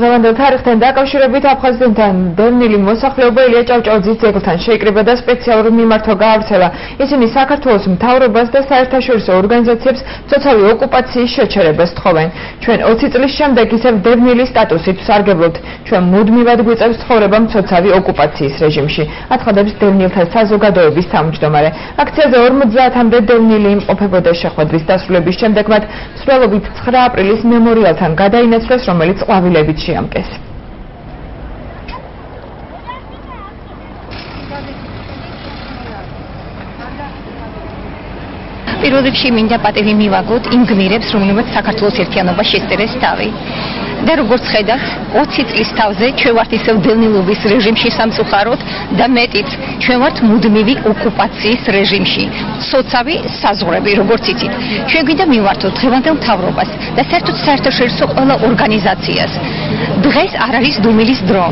დღევანდელ თარიღთან დაკავშირებით აფხაზეთთან დევნილი მოსახლეობა ილია ჭავჭავაძის ძეგლთან შეიკრიბა და სპეციალური მიმართვა გაავრცელა. ისინი საქართველოს მთავრობას და საერთაშორისო ორგანიზაციებს ცოცხალი ოკუპაციის შეჩერებას თხოვენ. ჩვენ 20 წლის შემდეგ ისევ დევნილი სტატუსით ვსარგებლობთ. ჩვენ მუდმივად გვიწევს ცხოვრება ცოცხალი ოკუპაციის რეჟიმში. აცხადებს დევნილთა საზოგადოების თავმჯდომარე. აქციაზე 50-მდე დევნილი იმყოფებოდა შეხვედრის დასრულების შემდეგ მათ მსვლელობით 9 აპრილის მემორიალთან გადაინაცვლეს, რომელიც ყვავილებით შეამკეს. პირველ რიგში მინდა პატივი მივაგოთ იმ გმირებს, რომლებიც საქართველოს ერთიანობა შესწირეს თავი. და როგორც ხედავთ, 20 წლის თავზე ჩვენ ვართ ისევ დევნილობის რეჟიმში სამწუხაროდ და მეტიც, ჩვენ ვართ მუდმივი ოკუპაციის რეჟიმში. სოციალი საზღვრები, როგორც იცით. ჩვენ გვინდა მივართოთ დღევანდელ მთავრობას და საერთოდ საერთაშორისო ყველა ორგანიზაციას. დღეს არ არის დუმილის დრო.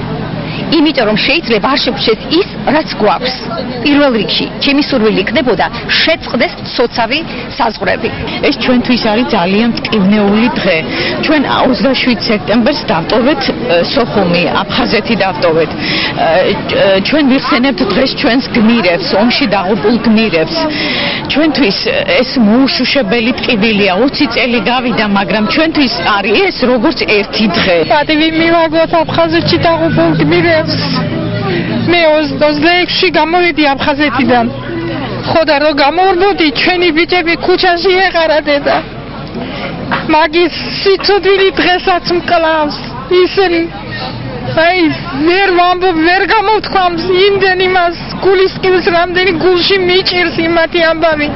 იმიტომ რომ შეიძლება არ შეგვჩეს ის, რაც გვაქვს. პირველ რიგში, ჩემი სურვილი იქნებოდა შეწყდეს სოციალური საზღვრები. ეს ჩვენთვის არის ძალიან მტკივნეული დღე. ჩვენ 27 სექტემბერს დავტოვეთ სოხუმი, აფხაზეთი დავტოვეთ. ჩვენ ვიხსენებთ დღეს ჩვენს გმირებს, ომში დაღუპულ გმირებს. ჩვენთვის ეს მოუშუშებელი ტკივილია 20 წელი გავიდა მაგრამ ჩვენთვის არის ეს როგორც ერთი დღე პატივი მივაგოთ აფხაზეთში დაღუპულ გმირებს მე 26-ში გამოვიდი აფხაზეთიდან ხო და რო გამოვდოდი ჩვენი ბიჭები ქუჩაში ეყარა დედა. მაგის სიცოცხლე დღესაც მკლავს. ისინი აი ვერ ვამბობ ვერ გამოთქვამს იმდენ იმას გულის კიდეს რამდენი გულში მიჭირს იმათი ამბავი